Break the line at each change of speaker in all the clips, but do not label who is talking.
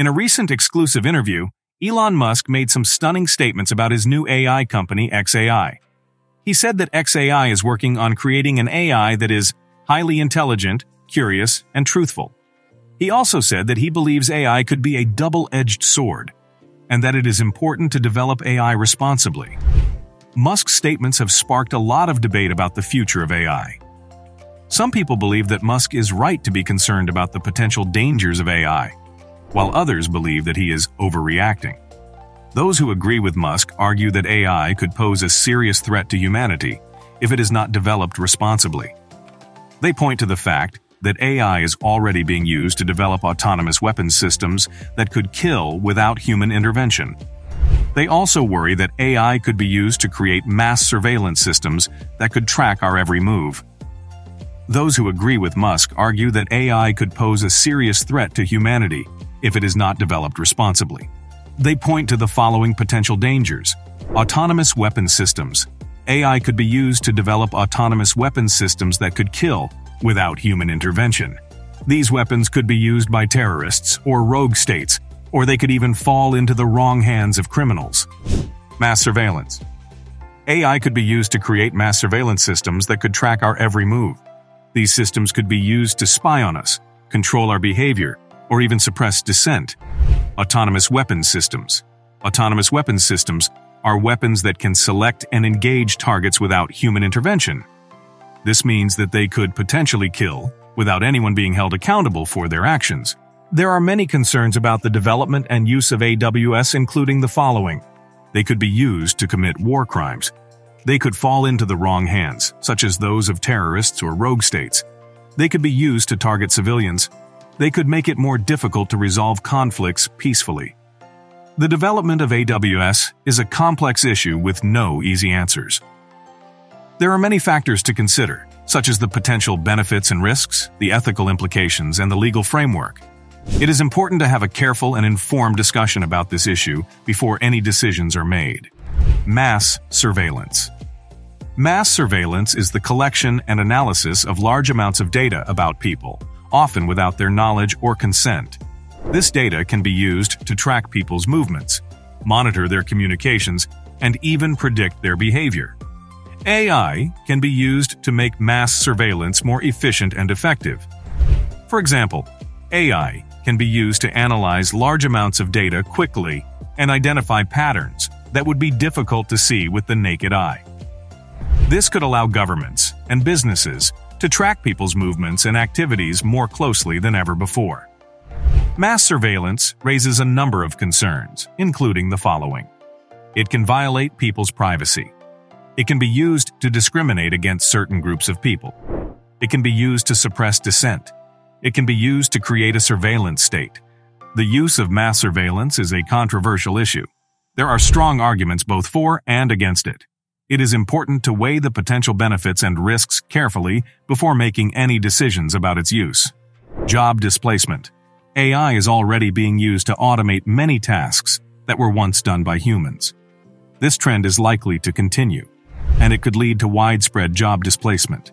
In a recent exclusive interview, Elon Musk made some stunning statements about his new AI company, XAI. He said that XAI is working on creating an AI that is highly intelligent, curious, and truthful. He also said that he believes AI could be a double-edged sword, and that it is important to develop AI responsibly. Musk's statements have sparked a lot of debate about the future of AI. Some people believe that Musk is right to be concerned about the potential dangers of AI, while others believe that he is overreacting. Those who agree with Musk argue that AI could pose a serious threat to humanity if it is not developed responsibly. They point to the fact that AI is already being used to develop autonomous weapons systems that could kill without human intervention. They also worry that AI could be used to create mass surveillance systems that could track our every move. Those who agree with Musk argue that AI could pose a serious threat to humanity if it is not developed responsibly. They point to the following potential dangers. Autonomous weapon systems. AI could be used to develop autonomous weapon systems that could kill without human intervention. These weapons could be used by terrorists or rogue states, or they could even fall into the wrong hands of criminals. Mass surveillance. AI could be used to create mass surveillance systems that could track our every move. These systems could be used to spy on us, control our behavior, or even suppress dissent. Autonomous weapons systems. Autonomous weapons systems are weapons that can select and engage targets without human intervention. This means that they could potentially kill without anyone being held accountable for their actions. There are many concerns about the development and use of AWS including the following. They could be used to commit war crimes, they could fall into the wrong hands, such as those of terrorists or rogue states. They could be used to target civilians. They could make it more difficult to resolve conflicts peacefully. The development of AWS is a complex issue with no easy answers. There are many factors to consider, such as the potential benefits and risks, the ethical implications, and the legal framework. It is important to have a careful and informed discussion about this issue before any decisions are made. Mass surveillance. Mass surveillance is the collection and analysis of large amounts of data about people, often without their knowledge or consent. This data can be used to track people's movements, monitor their communications, and even predict their behavior. AI can be used to make mass surveillance more efficient and effective. For example, AI can be used to analyze large amounts of data quickly and identify patterns, that would be difficult to see with the naked eye. This could allow governments and businesses to track people's movements and activities more closely than ever before. Mass surveillance raises a number of concerns, including the following. It can violate people's privacy. It can be used to discriminate against certain groups of people. It can be used to suppress dissent. It can be used to create a surveillance state. The use of mass surveillance is a controversial issue, there are strong arguments both for and against it. It is important to weigh the potential benefits and risks carefully before making any decisions about its use. Job displacement. AI is already being used to automate many tasks that were once done by humans. This trend is likely to continue, and it could lead to widespread job displacement.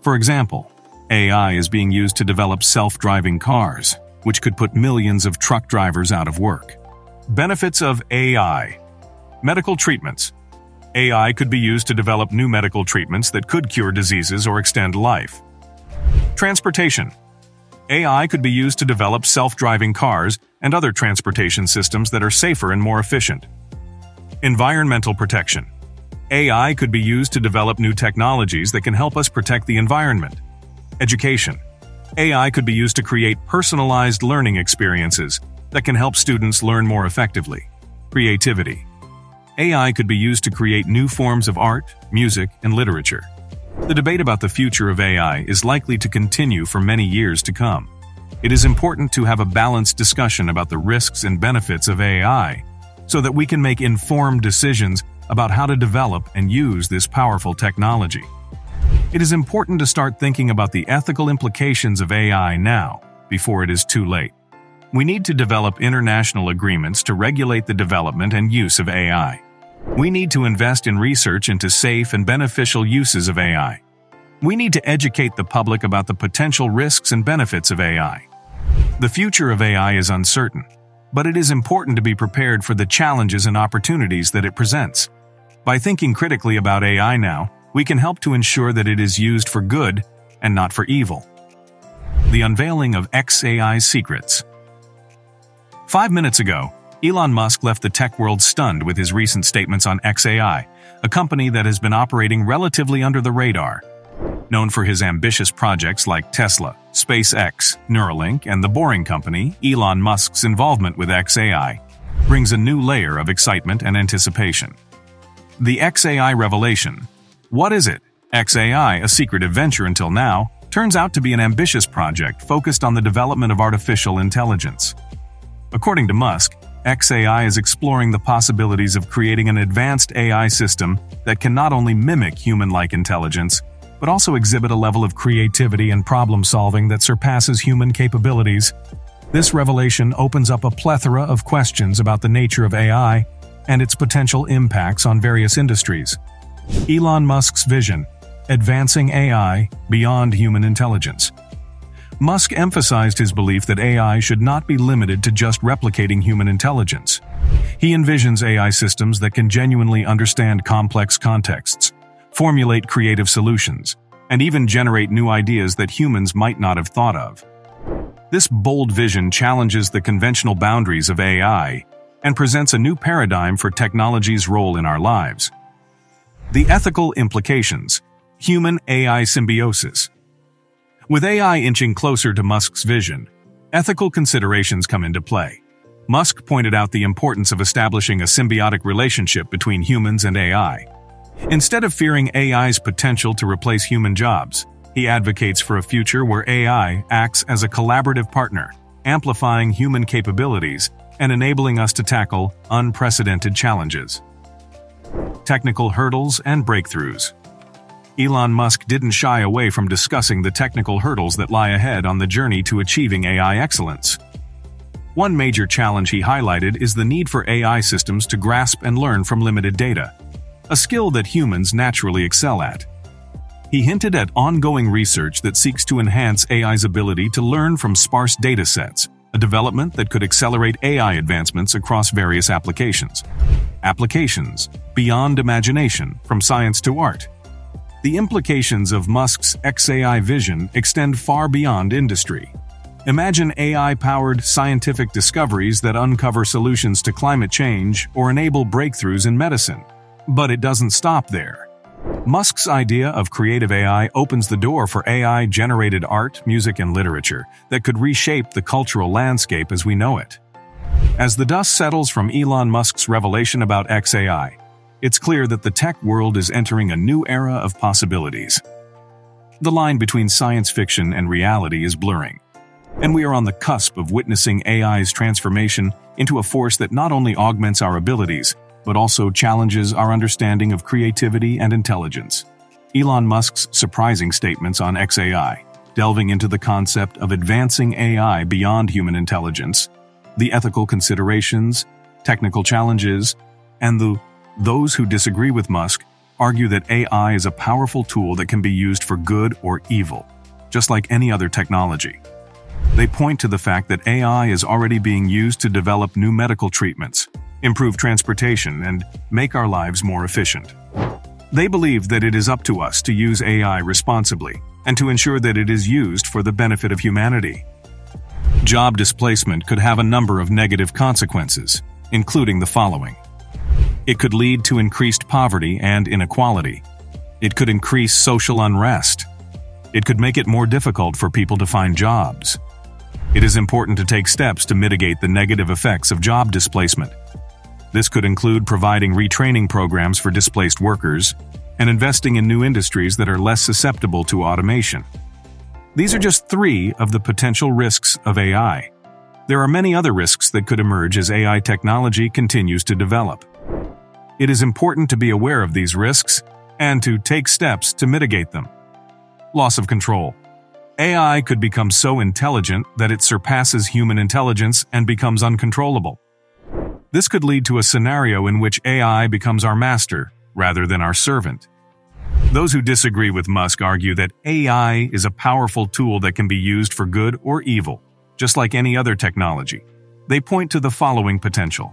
For example, AI is being used to develop self-driving cars, which could put millions of truck drivers out of work. Benefits of AI Medical treatments. AI could be used to develop new medical treatments that could cure diseases or extend life. Transportation. AI could be used to develop self-driving cars and other transportation systems that are safer and more efficient. Environmental protection. AI could be used to develop new technologies that can help us protect the environment. Education. AI could be used to create personalized learning experiences that can help students learn more effectively. Creativity. AI could be used to create new forms of art, music, and literature. The debate about the future of AI is likely to continue for many years to come. It is important to have a balanced discussion about the risks and benefits of AI so that we can make informed decisions about how to develop and use this powerful technology. It is important to start thinking about the ethical implications of AI now, before it is too late. We need to develop international agreements to regulate the development and use of AI. We need to invest in research into safe and beneficial uses of AI. We need to educate the public about the potential risks and benefits of AI. The future of AI is uncertain, but it is important to be prepared for the challenges and opportunities that it presents. By thinking critically about AI now, we can help to ensure that it is used for good and not for evil. The unveiling of XAI's secrets. Five minutes ago, Elon Musk left the tech world stunned with his recent statements on XAI, a company that has been operating relatively under the radar. Known for his ambitious projects like Tesla, SpaceX, Neuralink, and the Boring Company, Elon Musk's involvement with XAI brings a new layer of excitement and anticipation. The XAI revelation. What is it? XAI, a secretive venture until now, turns out to be an ambitious project focused on the development of artificial intelligence. According to Musk, XAI is exploring the possibilities of creating an advanced AI system that can not only mimic human-like intelligence, but also exhibit a level of creativity and problem solving that surpasses human capabilities. This revelation opens up a plethora of questions about the nature of AI and its potential impacts on various industries. Elon Musk's vision Advancing AI Beyond Human Intelligence. Musk emphasized his belief that AI should not be limited to just replicating human intelligence. He envisions AI systems that can genuinely understand complex contexts, formulate creative solutions, and even generate new ideas that humans might not have thought of. This bold vision challenges the conventional boundaries of AI and presents a new paradigm for technology's role in our lives. The ethical implications Human-AI symbiosis. With AI inching closer to Musk's vision, ethical considerations come into play. Musk pointed out the importance of establishing a symbiotic relationship between humans and AI. Instead of fearing AI's potential to replace human jobs, he advocates for a future where AI acts as a collaborative partner, amplifying human capabilities and enabling us to tackle unprecedented challenges. Technical hurdles and breakthroughs. Elon Musk didn't shy away from discussing the technical hurdles that lie ahead on the journey to achieving AI excellence. One major challenge he highlighted is the need for AI systems to grasp and learn from limited data a skill that humans naturally excel at. He hinted at ongoing research that seeks to enhance AI's ability to learn from sparse datasets, a development that could accelerate AI advancements across various applications. Applications, beyond imagination, from science to art. The implications of Musk's XAI vision extend far beyond industry. Imagine AI-powered scientific discoveries that uncover solutions to climate change or enable breakthroughs in medicine. But it doesn't stop there. Musk's idea of creative AI opens the door for AI-generated art, music, and literature that could reshape the cultural landscape as we know it. As the dust settles from Elon Musk's revelation about XAI, it's clear that the tech world is entering a new era of possibilities. The line between science fiction and reality is blurring, and we are on the cusp of witnessing AI's transformation into a force that not only augments our abilities, but also challenges our understanding of creativity and intelligence. Elon Musk's surprising statements on XAI, delving into the concept of advancing AI beyond human intelligence, the ethical considerations, technical challenges, and the those who disagree with Musk argue that AI is a powerful tool that can be used for good or evil, just like any other technology. They point to the fact that AI is already being used to develop new medical treatments, improve transportation, and make our lives more efficient. They believe that it is up to us to use AI responsibly and to ensure that it is used for the benefit of humanity. Job displacement could have a number of negative consequences, including the following. It could lead to increased poverty and inequality. It could increase social unrest. It could make it more difficult for people to find jobs. It is important to take steps to mitigate the negative effects of job displacement, this could include providing retraining programs for displaced workers and investing in new industries that are less susceptible to automation. These are just three of the potential risks of AI. There are many other risks that could emerge as AI technology continues to develop. It is important to be aware of these risks and to take steps to mitigate them. Loss of control. AI could become so intelligent that it surpasses human intelligence and becomes uncontrollable. This could lead to a scenario in which AI becomes our master rather than our servant. Those who disagree with Musk argue that AI is a powerful tool that can be used for good or evil, just like any other technology. they point to the following potential.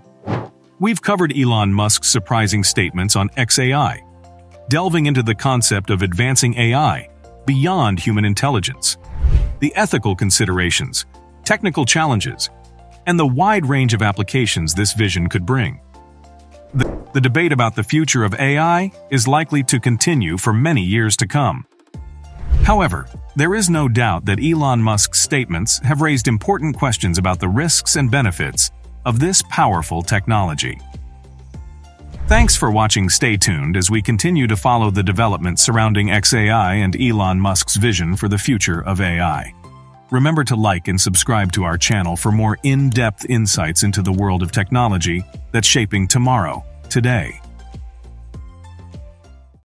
We've covered Elon Musk's surprising statements on XAI, delving into the concept of advancing AI beyond human intelligence, the ethical considerations, technical challenges, and the wide range of applications this vision could bring. The, the, debate about the future of AI is likely to continue for many years to come. However, there is no doubt that Elon Musk's statements have raised important questions about the risks and benefits of this powerful technology. Thanks for watching Stay tuned as we continue to follow the developments surrounding XAI and Elon Musk's vision for the future of AI. Remember to like and subscribe to our channel for more in-depth insights into the world of technology that's shaping tomorrow, today.